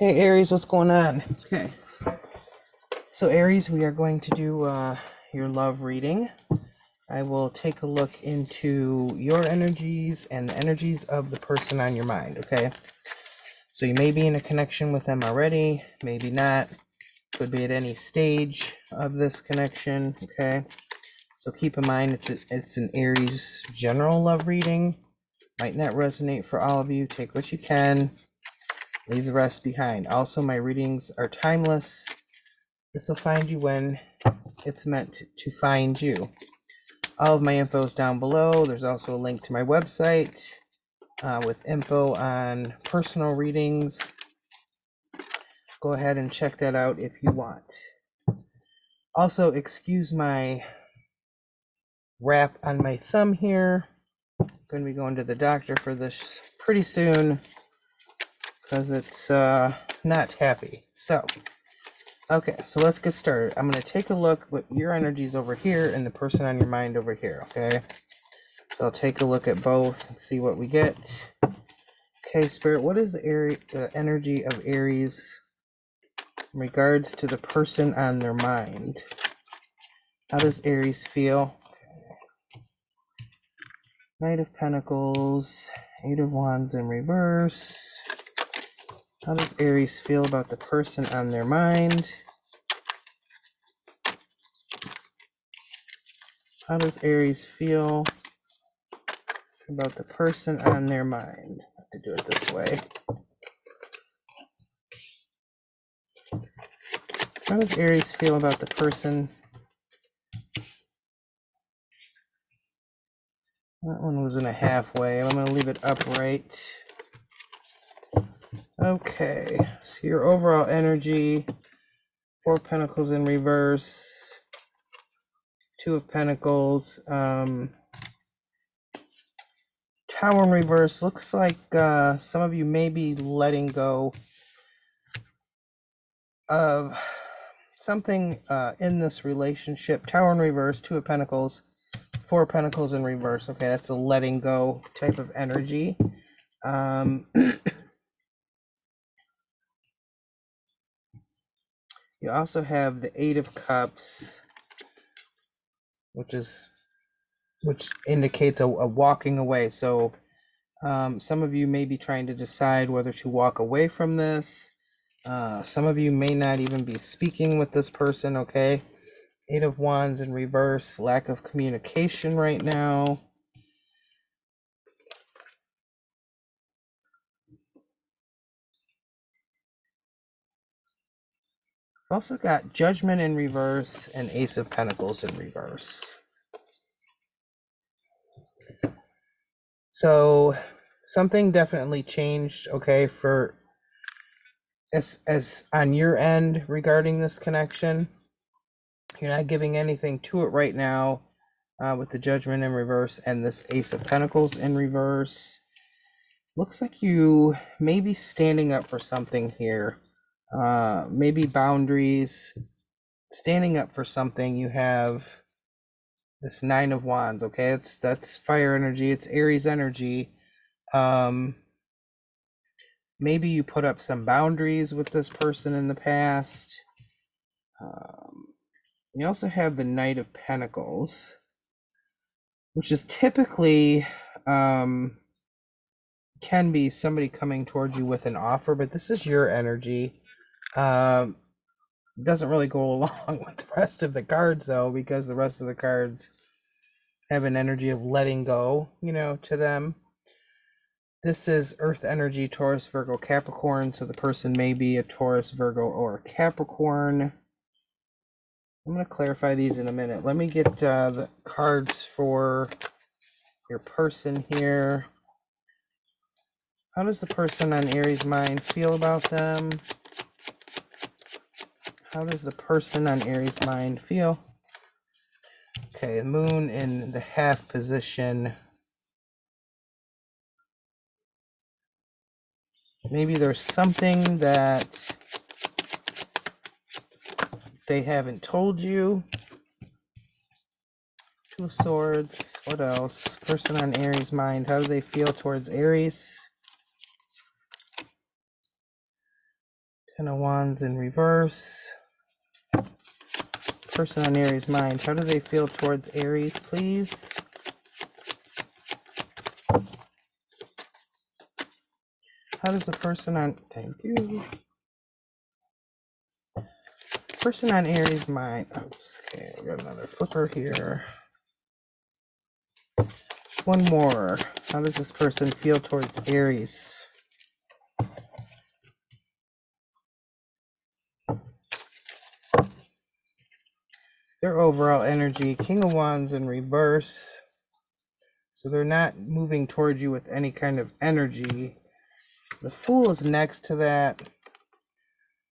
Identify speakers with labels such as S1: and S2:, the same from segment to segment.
S1: Hey Aries, what's going on? Okay. So Aries, we are going to do uh, your love reading. I will take a look into your energies and the energies of the person on your mind, okay? So you may be in a connection with them already, maybe not. Could be at any stage of this connection, okay? So keep in mind it's a, it's an Aries general love reading. Might not resonate for all of you. Take what you can. Leave the rest behind. Also, my readings are timeless. This will find you when it's meant to find you. All of my info is down below. There's also a link to my website uh, with info on personal readings. Go ahead and check that out if you want. Also, excuse my wrap on my thumb here. I'm going to be going to the doctor for this pretty soon because it's uh, not happy. So, okay, so let's get started. I'm going to take a look with your energies over here and the person on your mind over here, okay? So I'll take a look at both and see what we get. Okay, Spirit, what is the, the energy of Aries in regards to the person on their mind? How does Aries feel? Knight of Pentacles, Eight of Wands in reverse. How does Aries feel about the person on their mind? How does Aries feel about the person on their mind? I have to do it this way. How does Aries feel about the person? That one was in a halfway. I'm going to leave it upright. Okay, so your overall energy, four pentacles in reverse, two of pentacles, um, tower in reverse. Looks like uh, some of you may be letting go of something uh, in this relationship. Tower in reverse, two of pentacles, four pentacles in reverse. Okay, that's a letting go type of energy. Um, You also have the Eight of Cups, which is which indicates a, a walking away. So um, some of you may be trying to decide whether to walk away from this. Uh, some of you may not even be speaking with this person. Okay, Eight of Wands in reverse, lack of communication right now. I've also got Judgment in reverse and Ace of Pentacles in reverse. So something definitely changed, okay, for as as on your end regarding this connection. You're not giving anything to it right now uh, with the Judgment in reverse and this Ace of Pentacles in reverse. Looks like you may be standing up for something here uh, maybe boundaries, standing up for something. You have this nine of wands. Okay, it's that's fire energy. It's Aries energy. Um, maybe you put up some boundaries with this person in the past. Um, you also have the Knight of Pentacles, which is typically um, can be somebody coming towards you with an offer, but this is your energy. Um, doesn't really go along with the rest of the cards though, because the rest of the cards have an energy of letting go, you know, to them. This is Earth energy, Taurus, Virgo, Capricorn. So the person may be a Taurus, Virgo, or Capricorn. I'm going to clarify these in a minute. Let me get uh, the cards for your person here. How does the person on Aries mind feel about them? How does the person on Aries mind feel? Okay, the moon in the half position. Maybe there's something that they haven't told you. Two of Swords. What else? Person on Aries mind. How do they feel towards Aries? Ten of Wands in reverse. Person on Aries' mind. How do they feel towards Aries, please? How does the person on thank you? Person on Aries' mind. Oh, Oops, okay, I got another flipper here. One more. How does this person feel towards Aries? Their overall energy, King of Wands in reverse. So they're not moving toward you with any kind of energy. The Fool is next to that,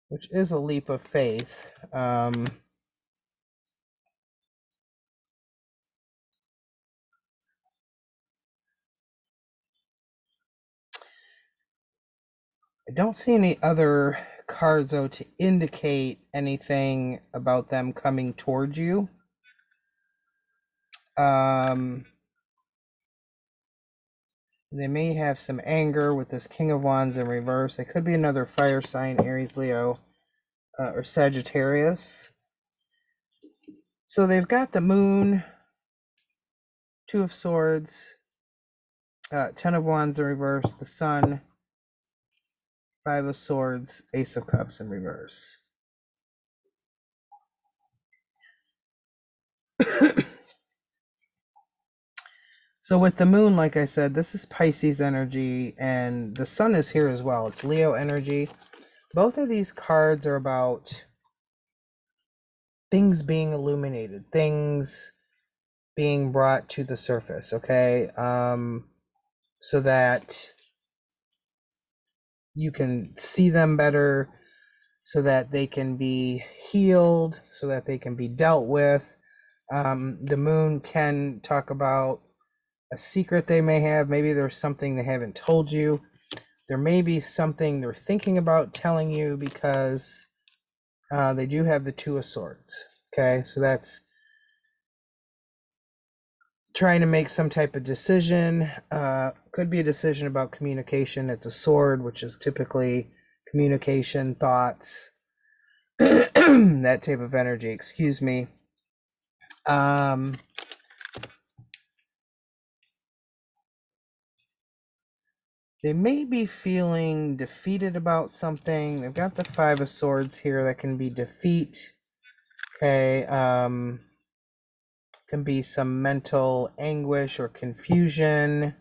S1: which is a leap of faith. Um, I don't see any other cards though to indicate anything about them coming towards you. Um, they may have some anger with this King of Wands in reverse. It could be another fire sign, Aries, Leo, uh, or Sagittarius. So they've got the Moon, Two of Swords, uh, Ten of Wands in reverse, the Sun, Five of Swords, Ace of Cups in reverse. so with the moon, like I said, this is Pisces energy, and the sun is here as well. It's Leo energy. Both of these cards are about things being illuminated, things being brought to the surface, okay? Um, so that you can see them better so that they can be healed, so that they can be dealt with. Um, the moon can talk about a secret they may have. Maybe there's something they haven't told you. There may be something they're thinking about telling you because uh, they do have the Two of Swords. Okay, so that's trying to make some type of decision. Uh, could be a decision about communication. It's a sword, which is typically communication, thoughts, that type of energy. Excuse me. Um, they may be feeling defeated about something. They've got the Five of Swords here that can be defeat. Okay. Um, can be some mental anguish or confusion.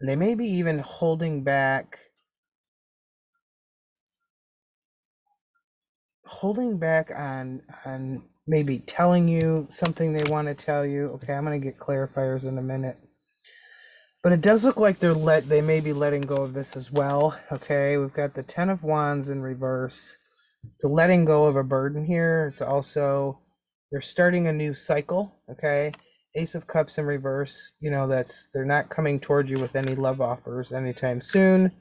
S1: They may be even holding back holding back on on maybe telling you something they want to tell you. Okay, I'm going to get clarifiers in a minute. But it does look like they're let they may be letting go of this as well. Okay, we've got the 10 of wands in reverse. It's a letting go of a burden here. It's also they're starting a new cycle. Okay, Ace of Cups in reverse. You know that's they're not coming toward you with any love offers anytime soon.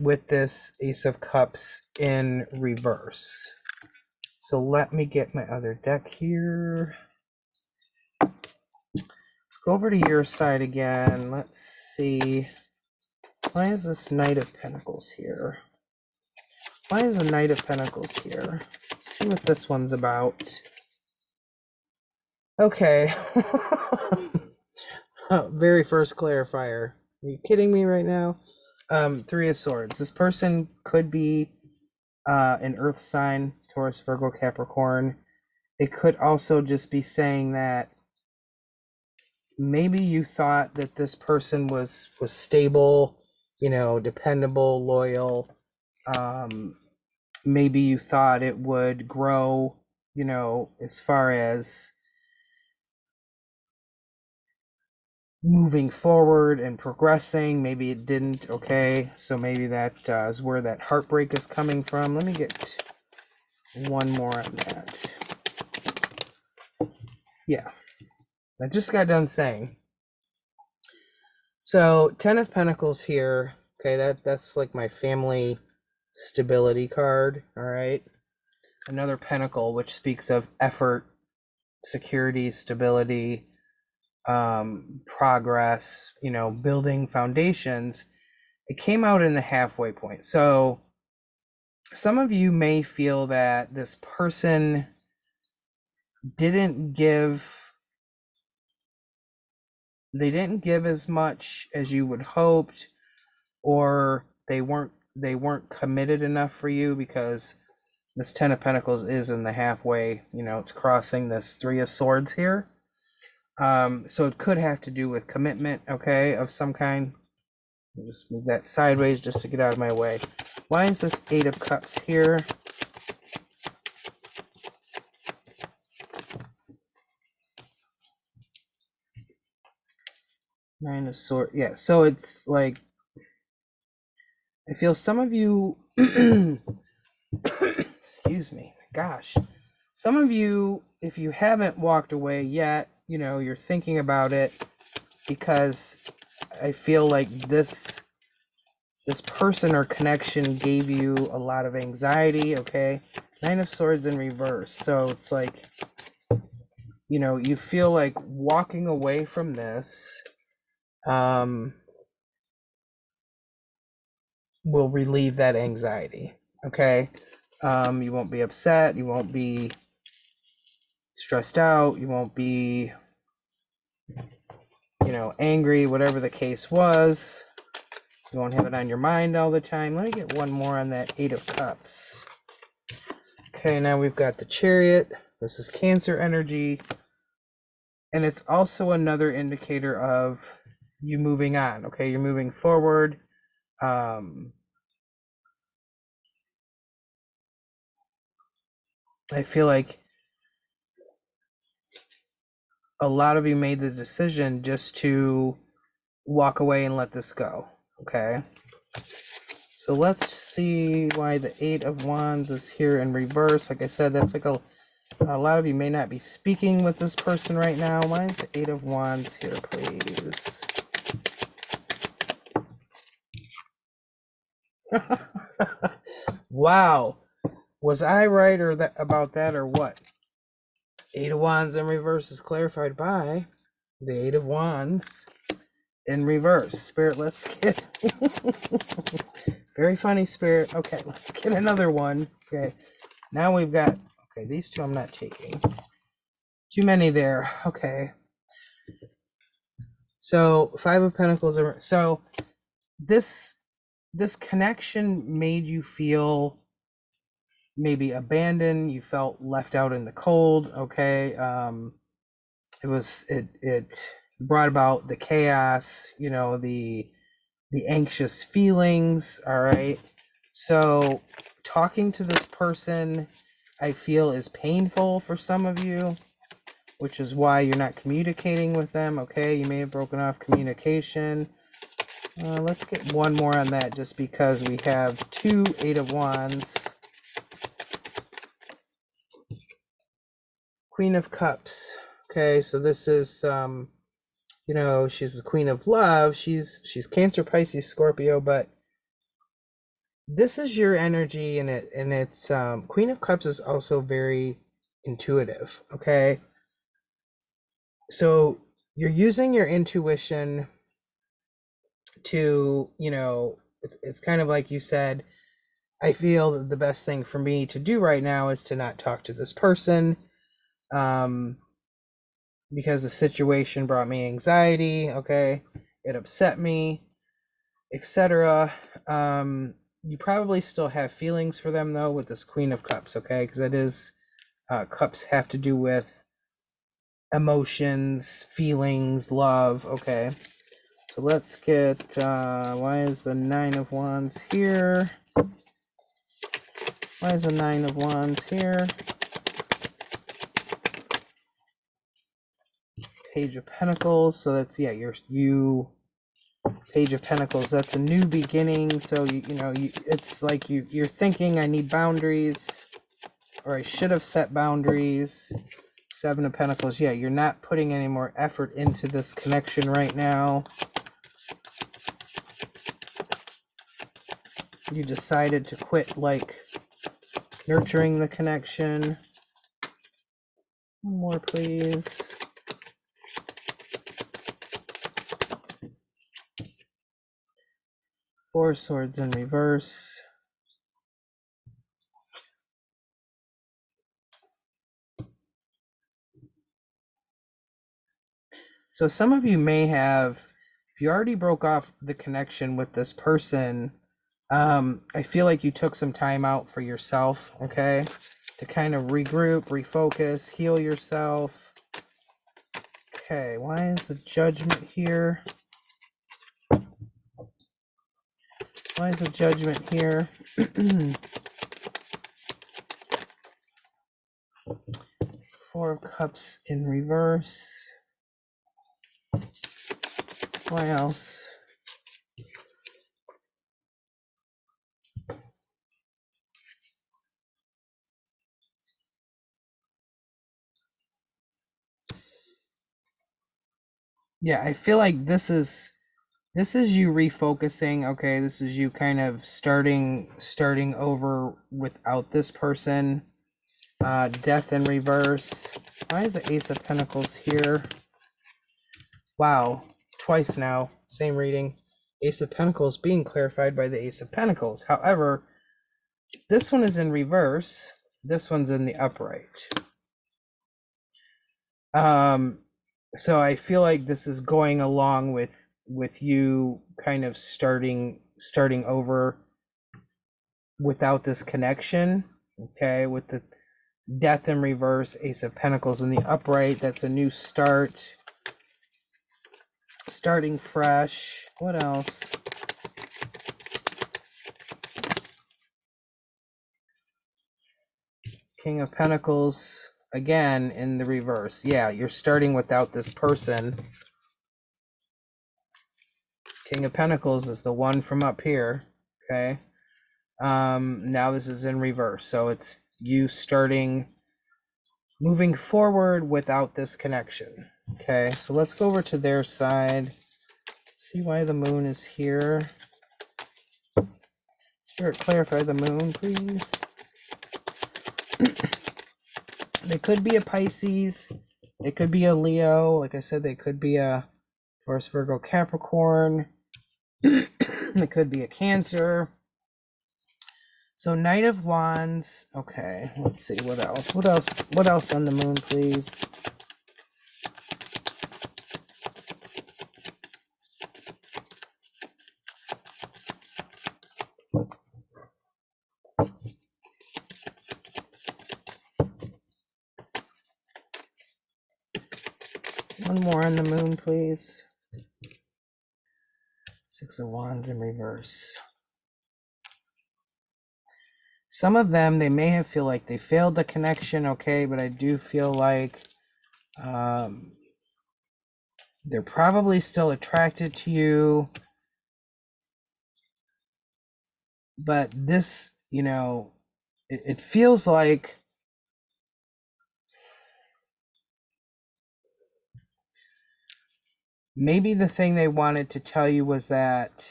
S1: With this Ace of Cups in reverse. So let me get my other deck here. Let's go over to your side again. Let's see. Why is this Knight of Pentacles here? Why is the Knight of Pentacles here? Let's see what this one's about. Okay. very first clarifier. Are you kidding me right now? Um, Three of Swords. This person could be uh, an Earth sign, Taurus, Virgo, Capricorn. It could also just be saying that maybe you thought that this person was was stable, you know, dependable, loyal. Um, maybe you thought it would grow, you know, as far as moving forward and progressing. Maybe it didn't. Okay, so maybe that uh, is where that heartbreak is coming from. Let me get one more on that. Yeah, I just got done saying. So Ten of Pentacles here. Okay, that that's like my family stability card. All right, another Pentacle, which speaks of effort, security, stability um, progress, you know, building foundations, it came out in the halfway point. So some of you may feel that this person didn't give they didn't give as much as you would hoped or they weren't they weren't committed enough for you because this ten of pentacles is in the halfway you know it's crossing this three of swords here um so it could have to do with commitment okay of some kind. I'll just move that sideways just to get out of my way. Why is this eight of cups here? Nine of sword yeah so it's like I feel some of you, excuse me, gosh, some of you, if you haven't walked away yet, you know, you're thinking about it because I feel like this this person or connection gave you a lot of anxiety, okay? Nine of swords in reverse. So it's like you know, you feel like walking away from this um will relieve that anxiety. Okay. Um, you won't be upset. You won't be stressed out. You won't be, you know, angry, whatever the case was. You won't have it on your mind all the time. Let me get one more on that Eight of Cups. Okay, now we've got the Chariot. This is Cancer energy. And it's also another indicator of you moving on. Okay, you're moving forward. Um, I feel like a lot of you made the decision just to walk away and let this go. Okay. So let's see why the Eight of Wands is here in reverse. Like I said, that's like a, a lot of you may not be speaking with this person right now. Why is the Eight of Wands here, please? wow. Was I right or that about that or what? Eight of Wands in reverse is clarified by the Eight of Wands in reverse. Spirit, let's get very funny spirit. Okay, let's get another one. Okay. Now we've got okay, these two I'm not taking. Too many there. Okay. So five of pentacles are so this this connection made you feel maybe abandoned you felt left out in the cold okay um it was it it brought about the chaos you know the the anxious feelings all right? So talking to this person i feel is painful for some of you which is why you're not communicating with them okay? You may have broken off communication. Uh, let's get one more on that just because we have two eight of wands Queen of Cups. Okay, so this is um you know, she's the queen of love. She's she's Cancer, Pisces, Scorpio, but this is your energy and it and it's um Queen of Cups is also very intuitive, okay? So you're using your intuition to, you know, it's kind of like you said, I feel that the best thing for me to do right now is to not talk to this person um, because the situation brought me anxiety. Okay, it upset me, etc. Um, you probably still have feelings for them though with this Queen of Cups. Okay, because it is uh, cups have to do with emotions, feelings, love. Okay. So let's get, uh, why is the Nine of Wands here? Why is the Nine of Wands here? Page of Pentacles. So that's yeah, you're you Page of Pentacles. That's a new beginning. So you you know you it's like you you're thinking I need boundaries, or I should have set boundaries. Seven of Pentacles. Yeah, you're not putting any more effort into this connection right now. You decided to quit like nurturing the connection. One more, please. Four Swords in Reverse. So some of you may have, if you already broke off the connection with this person, um, I feel like you took some time out for yourself, okay? To kind of regroup, refocus, heal yourself. Okay, why is the judgment here? Why is the judgment here? Four of Cups in reverse. Why else? Yeah, I feel like this is this is you refocusing. Okay, this is you kind of starting starting over without this person. Uh, death in reverse. Why is the Ace of Pentacles here? Wow, twice now. Same reading. Ace of Pentacles being clarified by the Ace of Pentacles. However, this one is in reverse. This one's in the upright. Um, so I feel like this is going along with with you kind of starting starting over without this connection. Okay, with the Death in reverse, Ace of Pentacles in the upright. That's a new start. Starting fresh. What else? King of Pentacles again in the reverse. Yeah, you're starting without this person. King of Pentacles is the one from up here. Okay. Um, now this is in reverse. So it's you starting moving forward without this connection. Okay, so let's go over to their side. See why the moon is here. Spirit, clarify the moon, please. they could be a Pisces. It could be a Leo. Like I said, they could be a Taurus, Virgo, Capricorn. it could be a Cancer. So Knight of Wands. Okay, let's see what else. What else? What else on the moon, please? One more on the moon, please. Six of Wands in reverse. Some of them, they may have feel like they failed the connection, okay, but I do feel like um, they're probably still attracted to you. But this, you know, it, it feels like maybe the thing they wanted to tell you was that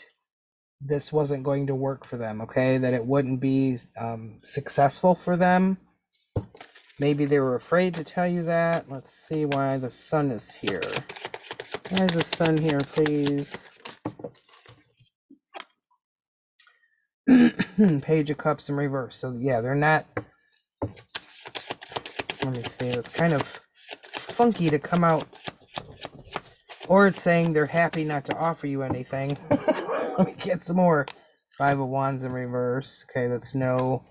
S1: this wasn't going to work for them, okay? That it wouldn't be um, successful for them. Maybe they were afraid to tell you that. Let's see why the sun is here. Why is the sun here, please? Page of Cups in reverse. So, yeah, they're not. Let me see. It's kind of funky to come out. Or it's saying they're happy not to offer you anything. Let me get some more. Five of Wands in reverse. Okay, that's no.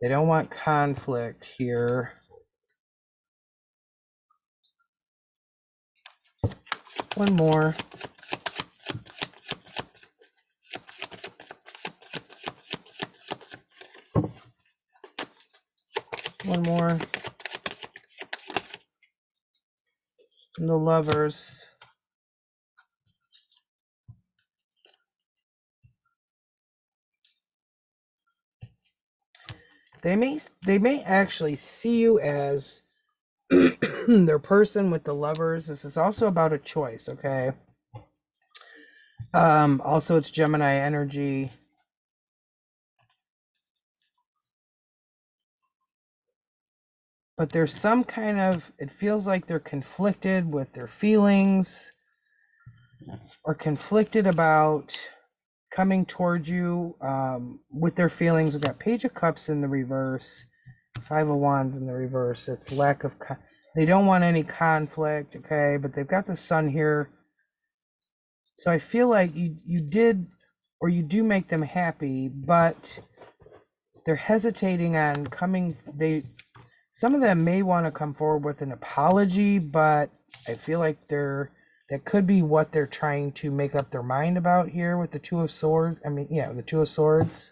S1: They don't want conflict here. One more. One more. And the lovers. They may they may actually see you as their person with the lovers. This is also about a choice, okay? Um, also it's Gemini energy. But there's some kind of it feels like they're conflicted with their feelings or conflicted about coming towards you um, with their feelings. We've got Page of Cups in the reverse, Five of Wands in the reverse. It's lack of they don't want any conflict, okay, but they've got the sun here. So I feel like you you did or you do make them happy, but they're hesitating on coming they some of them may want to come forward with an apology, but I feel like they're that could be what they're trying to make up their mind about here with the two of swords. I mean, yeah, the two of swords.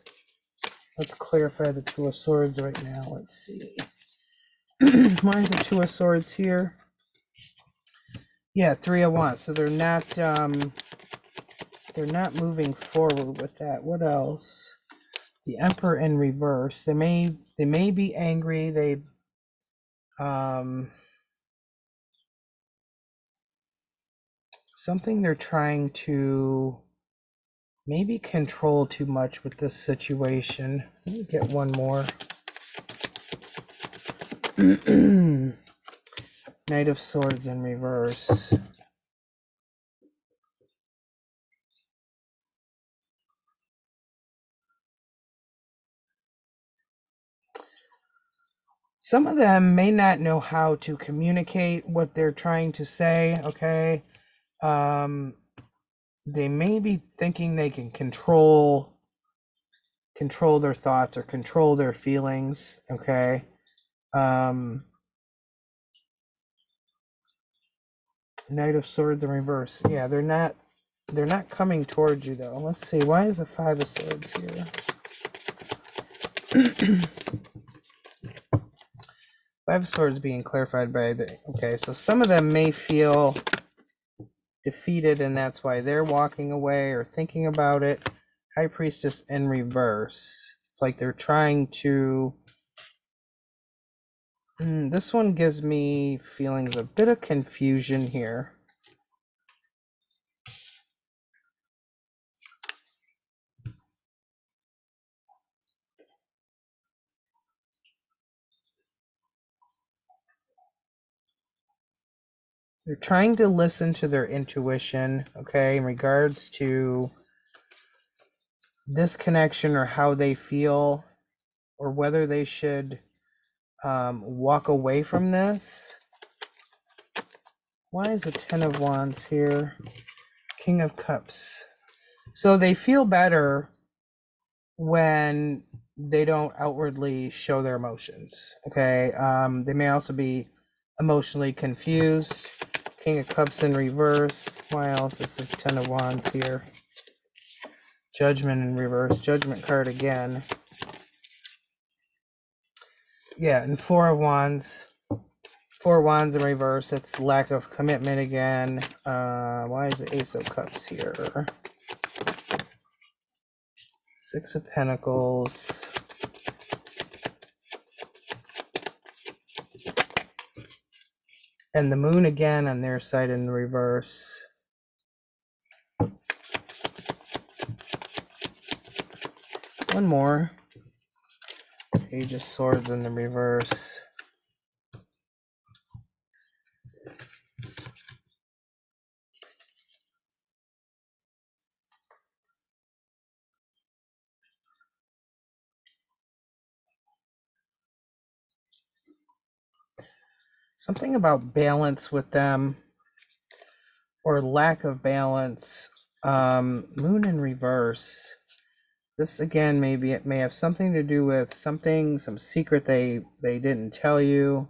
S1: Let's clarify the two of swords right now. Let's see. Mine's the two of swords here? Yeah, three of wands. So they're not um they're not moving forward with that. What else? The emperor in reverse. They may they may be angry. They um something they're trying to maybe control too much with this situation. Let me get one more. Knight of Swords in reverse. Some of them may not know how to communicate what they're trying to say, okay? Um, they may be thinking they can control control their thoughts or control their feelings, okay? Um, Knight of Swords in reverse. Yeah, they're not they're not coming towards you though. Let's see. Why is the Five of Swords here? Five of Swords being clarified by the okay. So some of them may feel defeated, and that's why they're walking away or thinking about it. High Priestess in reverse. It's like they're trying to. Mm, this one gives me feelings a bit of confusion here. They're trying to listen to their intuition, okay, in regards to this connection or how they feel or whether they should um, walk away from this. Why is the Ten of Wands here? King of Cups. So they feel better when they don't outwardly show their emotions. Okay. Um, they may also be emotionally confused. King of Cups in reverse. Why else? This is Ten of Wands here. Judgment in reverse. Judgment card again. Yeah, and Four of Wands. Four Wands in reverse. It's lack of commitment again. Uh, why is the Ace of Cups here? Six of Pentacles. And the moon again on their side in reverse. One more. Page of Swords in the reverse. Something about balance with them or lack of balance. Um, moon in reverse. This again maybe it may have something to do with something, some secret they they didn't tell you.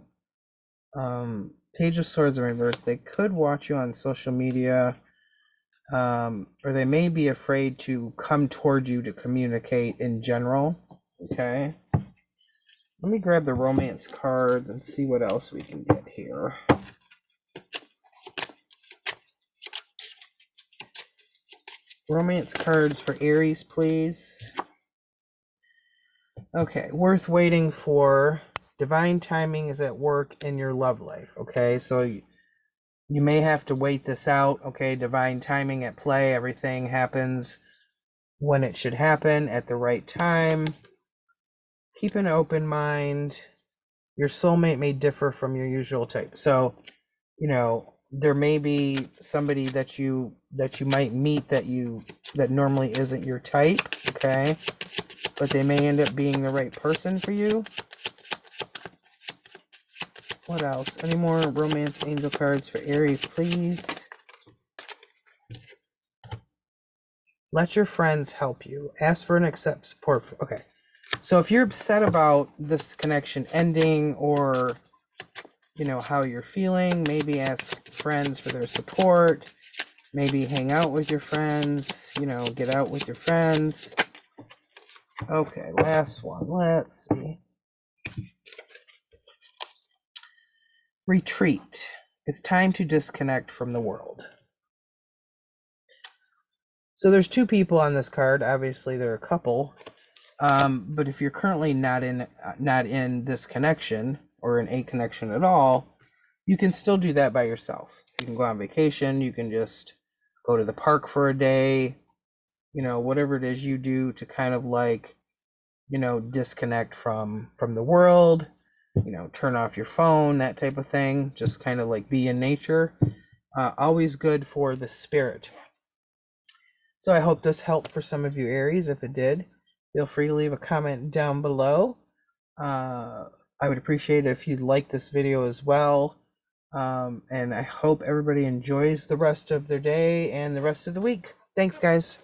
S1: Um, Page of Swords in reverse. They could watch you on social media, um, or they may be afraid to come toward you to communicate in general. Okay. Let me grab the romance cards and see what else we can get here. Romance cards for Aries, please. Okay, worth waiting for. Divine timing is at work in your love life. Okay, so you, you may have to wait this out. Okay, divine timing at play. Everything happens when it should happen at the right time. Keep an open mind. Your soulmate may differ from your usual type. So, you know, there may be somebody that you that you might meet that you that normally isn't your type, okay? But they may end up being the right person for you. What else? Any more romance angel cards for Aries, please? Let your friends help you. Ask for and accept support. For, okay. So if you're upset about this connection ending or you know how you're feeling, maybe ask friends for their support. Maybe hang out with your friends, you know, get out with your friends. Okay, last one. Let's see. Retreat. It's time to disconnect from the world. So there's two people on this card. Obviously, they're a couple. Um, but if you're currently not in not in this connection or in a connection at all, you can still do that by yourself. You can go on vacation. You can just go to the park for a day. You know, whatever it is you do to kind of like, you know, disconnect from from the world. You know, turn off your phone, that type of thing. Just kind of like be in nature. Uh, always good for the spirit. So I hope this helped for some of you Aries. If it did, feel free to leave a comment down below. Uh, I would appreciate it if you'd like this video as well. Um, and I hope everybody enjoys the rest of their day and the rest of the week. Thanks, guys.